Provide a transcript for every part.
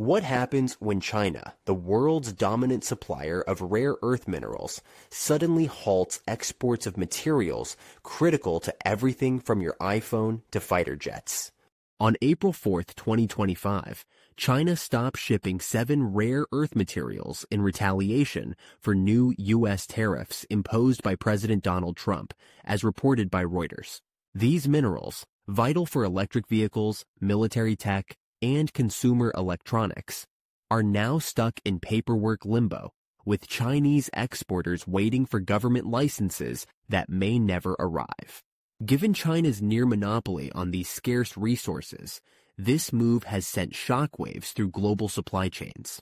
What happens when China, the world's dominant supplier of rare earth minerals, suddenly halts exports of materials critical to everything from your iPhone to fighter jets? On April 4, 2025, China stopped shipping seven rare earth materials in retaliation for new U.S. tariffs imposed by President Donald Trump, as reported by Reuters. These minerals, vital for electric vehicles, military tech, and consumer electronics, are now stuck in paperwork limbo, with Chinese exporters waiting for government licenses that may never arrive. Given China's near monopoly on these scarce resources, this move has sent shockwaves through global supply chains.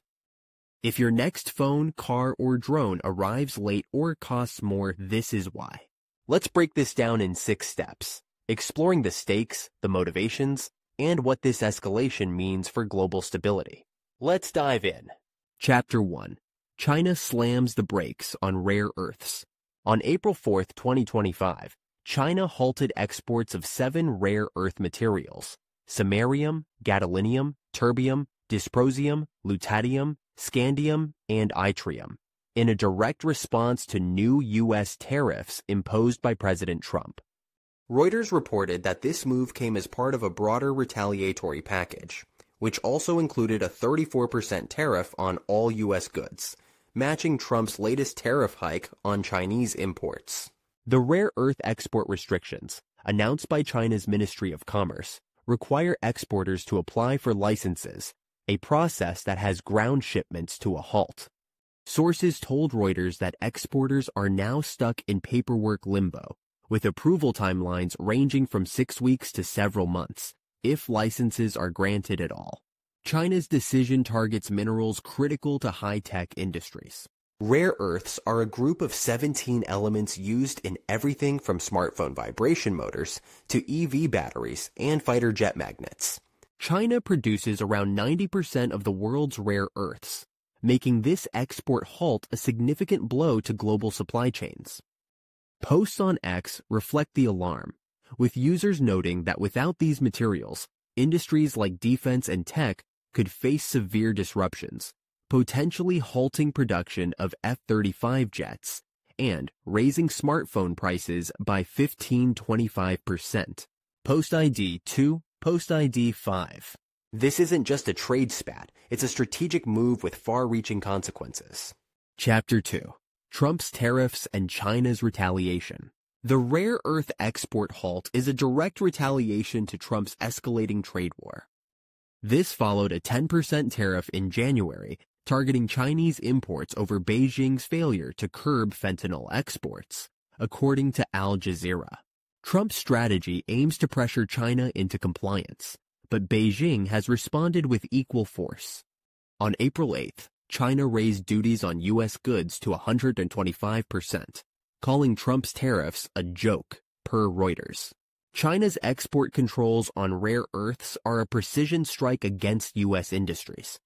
If your next phone, car, or drone arrives late or costs more, this is why. Let's break this down in six steps, exploring the stakes, the motivations, and what this escalation means for global stability. Let's dive in. Chapter 1 China slams the brakes on rare earths. On April 4, 2025, China halted exports of seven rare earth materials samarium, gadolinium, terbium, dysprosium, lutetium, scandium, and yttrium in a direct response to new U.S. tariffs imposed by President Trump. Reuters reported that this move came as part of a broader retaliatory package, which also included a 34% tariff on all U.S. goods, matching Trump's latest tariff hike on Chinese imports. The rare earth export restrictions, announced by China's Ministry of Commerce, require exporters to apply for licenses, a process that has ground shipments to a halt. Sources told Reuters that exporters are now stuck in paperwork limbo, with approval timelines ranging from six weeks to several months, if licenses are granted at all. China's decision targets minerals critical to high-tech industries. Rare earths are a group of 17 elements used in everything from smartphone vibration motors to EV batteries and fighter jet magnets. China produces around 90% of the world's rare earths, making this export halt a significant blow to global supply chains. Posts on X reflect the alarm, with users noting that without these materials, industries like defense and tech could face severe disruptions, potentially halting production of F-35 jets and raising smartphone prices by 15-25%. Post ID 2, Post ID 5. This isn't just a trade spat, it's a strategic move with far-reaching consequences. Chapter 2 Trump's tariffs and China's retaliation. The rare earth export halt is a direct retaliation to Trump's escalating trade war. This followed a 10% tariff in January targeting Chinese imports over Beijing's failure to curb fentanyl exports, according to Al Jazeera. Trump's strategy aims to pressure China into compliance, but Beijing has responded with equal force. On April 8th, China raised duties on U.S. goods to 125%, calling Trump's tariffs a joke, per Reuters. China's export controls on rare earths are a precision strike against U.S. industries.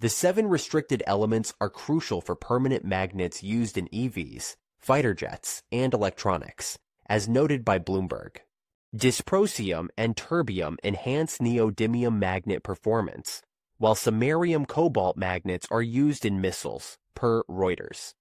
The seven restricted elements are crucial for permanent magnets used in EVs, fighter jets, and electronics, as noted by Bloomberg. Dysprosium and terbium enhance neodymium magnet performance, while samarium cobalt magnets are used in missiles, per Reuters.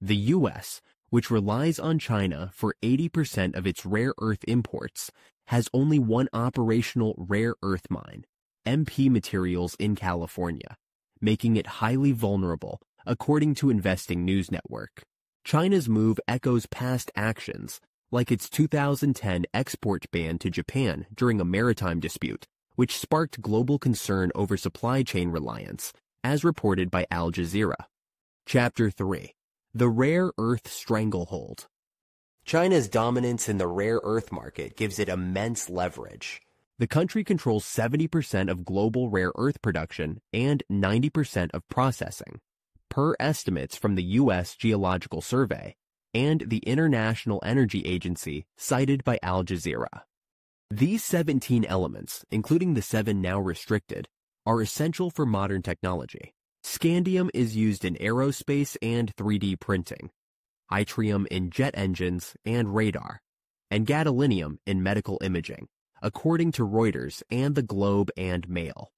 The U.S., which relies on China for 80% of its rare earth imports, has only one operational rare earth mine, MP Materials in California, making it highly vulnerable, according to Investing News Network. China's move echoes past actions, like its 2010 export ban to Japan during a maritime dispute which sparked global concern over supply chain reliance, as reported by Al Jazeera. Chapter 3 The Rare Earth Stranglehold China's dominance in the rare earth market gives it immense leverage. The country controls 70% of global rare earth production and 90% of processing, per estimates from the U.S. Geological Survey and the International Energy Agency cited by Al Jazeera. These 17 elements, including the seven now restricted, are essential for modern technology. Scandium is used in aerospace and 3D printing, yttrium in jet engines and radar, and gadolinium in medical imaging, according to Reuters and the Globe and Mail.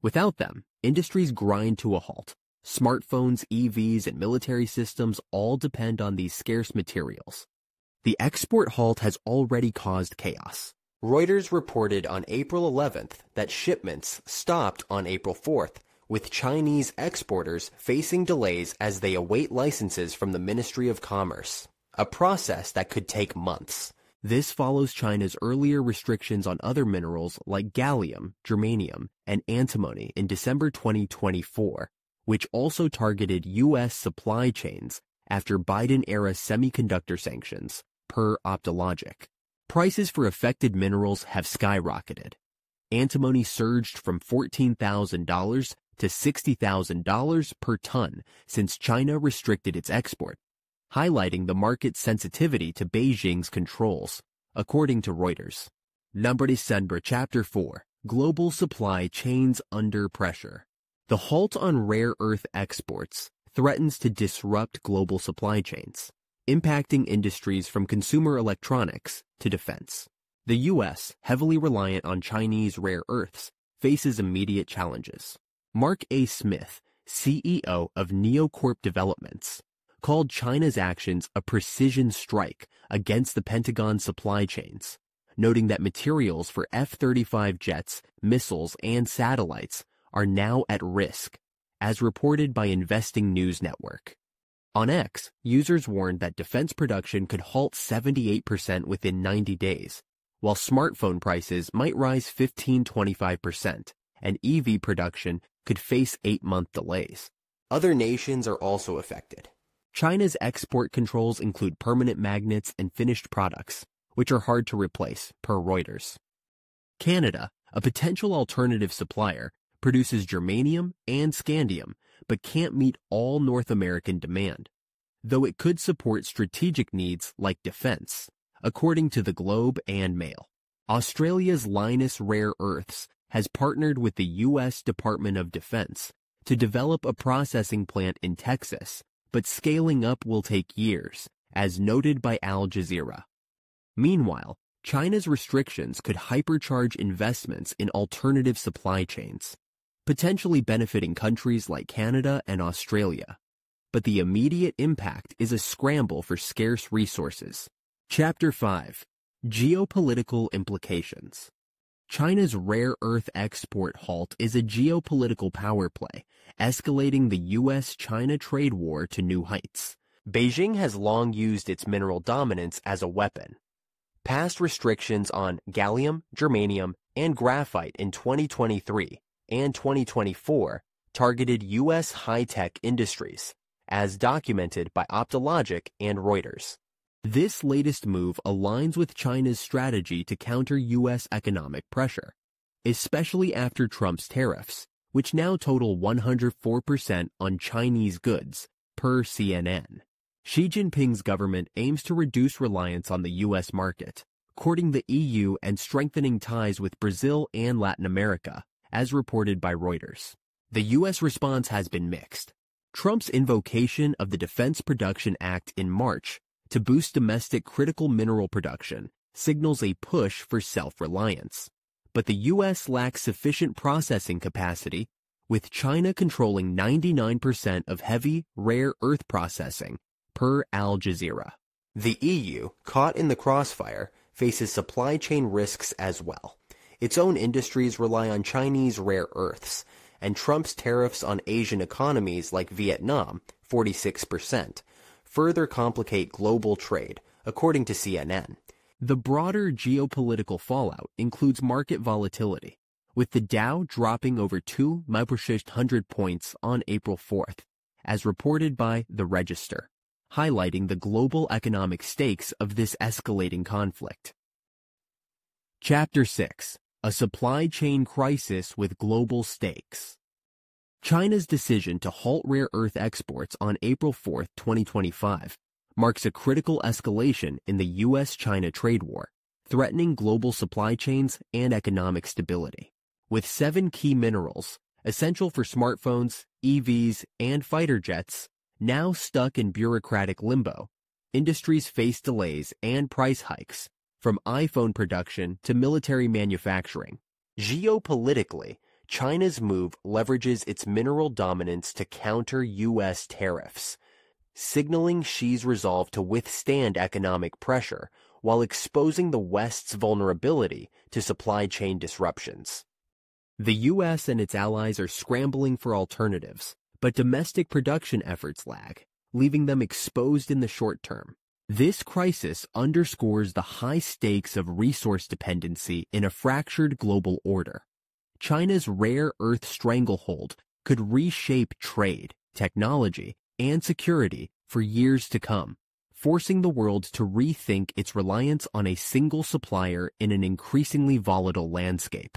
Without them, industries grind to a halt. Smartphones, EVs, and military systems all depend on these scarce materials. The export halt has already caused chaos. Reuters reported on April 11th that shipments stopped on April 4th, with Chinese exporters facing delays as they await licenses from the Ministry of Commerce, a process that could take months. This follows China's earlier restrictions on other minerals like gallium, germanium, and antimony in December 2024, which also targeted U.S. supply chains after Biden-era semiconductor sanctions, per Optologic. Prices for affected minerals have skyrocketed. Antimony surged from $14,000 to $60,000 per ton since China restricted its export, highlighting the market's sensitivity to Beijing's controls, according to Reuters. Number December Chapter 4 Global Supply Chains Under Pressure The halt on rare earth exports threatens to disrupt global supply chains, impacting industries from consumer electronics to defense. The U.S., heavily reliant on Chinese rare earths, faces immediate challenges. Mark A. Smith, CEO of NioCorp Developments, called China's actions a precision strike against the Pentagon's supply chains, noting that materials for F-35 jets, missiles, and satellites are now at risk, as reported by Investing News Network. On X, users warned that defense production could halt 78% within 90 days, while smartphone prices might rise 15-25%, and EV production could face eight-month delays. Other nations are also affected. China's export controls include permanent magnets and finished products, which are hard to replace, per Reuters. Canada, a potential alternative supplier, produces germanium and scandium, but can't meet all North American demand, though it could support strategic needs like defense, according to the Globe and Mail. Australia's Lynas Rare Earths has partnered with the U.S. Department of Defense to develop a processing plant in Texas, but scaling up will take years, as noted by Al Jazeera. Meanwhile, China's restrictions could hypercharge investments in alternative supply chains, potentially benefiting countries like Canada and Australia. But the immediate impact is a scramble for scarce resources. Chapter 5 Geopolitical Implications China's rare earth export halt is a geopolitical power play, escalating the U.S.-China trade war to new heights. Beijing has long used its mineral dominance as a weapon. Past restrictions on gallium, germanium, and graphite in 2023 and 2024 targeted U.S. high-tech industries, as documented by Optologic and Reuters. This latest move aligns with China's strategy to counter U.S. economic pressure, especially after Trump's tariffs, which now total 104% on Chinese goods, per CNN. Xi Jinping's government aims to reduce reliance on the U.S. market, courting the EU and strengthening ties with Brazil and Latin America, as reported by Reuters. The U.S. response has been mixed. Trump's invocation of the Defense Production Act in March to boost domestic critical mineral production signals a push for self-reliance. But the U.S. lacks sufficient processing capacity, with China controlling 99% of heavy, rare earth processing, per Al Jazeera. The EU, caught in the crossfire, faces supply chain risks as well. Its own industries rely on Chinese rare earths, and Trump's tariffs on Asian economies like Vietnam, 46%, further complicate global trade, according to CNN. The broader geopolitical fallout includes market volatility, with the Dow dropping over 2 100 points on April 4th, as reported by The Register, highlighting the global economic stakes of this escalating conflict. Chapter 6 A Supply Chain Crisis with Global Stakes China's decision to halt rare earth exports on April 4, 2025, marks a critical escalation in the U.S.-China trade war, threatening global supply chains and economic stability. With seven key minerals, essential for smartphones, EVs, and fighter jets, now stuck in bureaucratic limbo, industries face delays and price hikes, from iPhone production to military manufacturing. Geopolitically, China's move leverages its mineral dominance to counter U.S. tariffs, signaling Xi's resolve to withstand economic pressure while exposing the West's vulnerability to supply chain disruptions. The U.S. and its allies are scrambling for alternatives, but domestic production efforts lag, leaving them exposed in the short term. This crisis underscores the high stakes of resource dependency in a fractured global order. China's rare earth stranglehold could reshape trade, technology, and security for years to come, forcing the world to rethink its reliance on a single supplier in an increasingly volatile landscape.